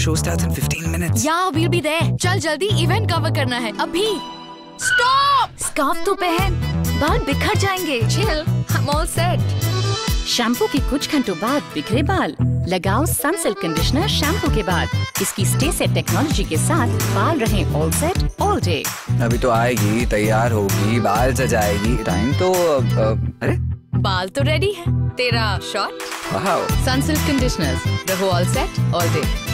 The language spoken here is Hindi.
show starts in 15 minutes. या we'll be there. चल जल्दी इवेंट कवर करना है। अभी। स्टॉप स्कार्फ तो पहन। बाल बिखर जाएँगे। Chill I'm all set. Shampoo के कुछ घंटों बाद बिखरे बाल। लगाओ सनसिल्क कंडीशनर शैम्पू के बाद। इसकी स्टे सेट टेक्नोलॉजी के साथ बाल रहे ऑल सेट ऑल डे अभी तो आएगी तैयार होगी बाल सजाएगी। टाइम तो अरे। बाल तो रेडी है। तेरा शॉट सनसिल्क कंडीशनर रहो ऑल सेट ऑल डे